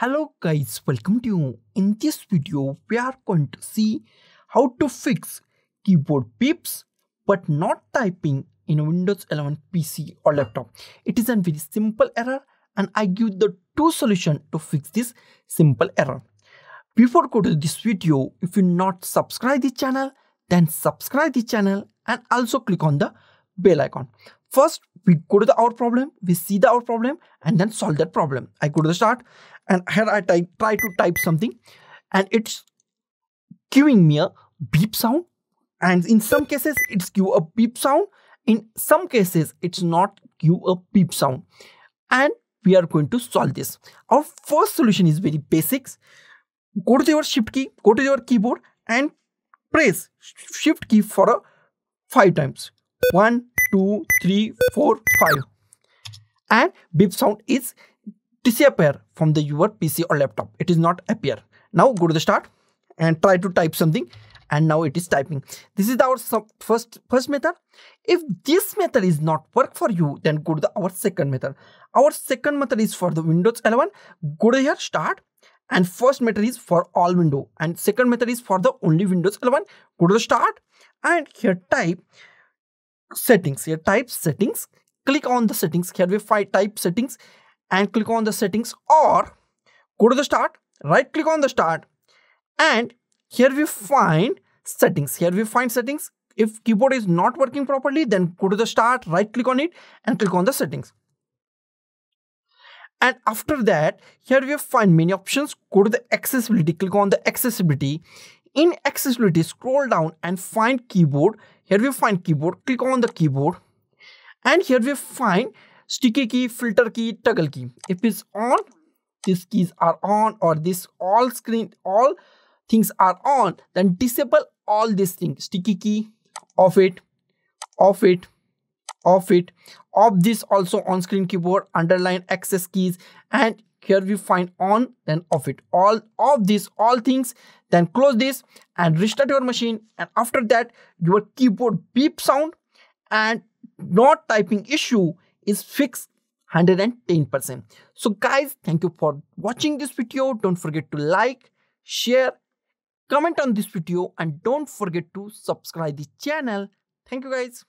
Hello guys, welcome to you. In this video, we are going to see how to fix keyboard beeps but not typing in a Windows 11 PC or laptop. It is a very simple error and I give the two solution to fix this simple error. Before go to this video, if you not subscribe the channel, then subscribe the channel and also click on the bell icon. First, we go to the our problem, we see the our problem and then solve that problem. I go to the start and here I type, try to type something and it's giving me a beep sound. And in some cases it's give a beep sound. In some cases it's not give a beep sound. And we are going to solve this. Our first solution is very basics. Go to your shift key go to your keyboard and press shift key for a five times. One two three four five. And beep sound is disappear from the your PC or laptop. It is not appear. Now go to the start and try to type something and now it is typing. This is our first first method. If this method is not work for you, then go to the, our second method. Our second method is for the Windows 11. Go to here, start, and first method is for all window, and second method is for the only Windows 11. Go to the start, and here type settings. Here type settings. Click on the settings. Here we find type settings and click on the settings or go to the start, right click on the start and here we find settings. Here we find settings. If keyboard is not working properly, then go to the start, right click on it and click on the settings. And after that, here we find many options. Go to the accessibility, click on the accessibility. In accessibility, scroll down and find keyboard. Here we find keyboard, click on the keyboard. And here we find sticky key, filter key, toggle key. If it's on, these keys are on or this all screen, all things are on, then disable all these things. Sticky key, off it, off it, off it, off this also on screen keyboard, underline access keys and here we find on then off it all of these all things then close this and restart your machine and after that your keyboard beep sound and not typing issue is fixed 110%. So guys, thank you for watching this video. Don't forget to like, share, comment on this video and don't forget to subscribe the channel. Thank you guys.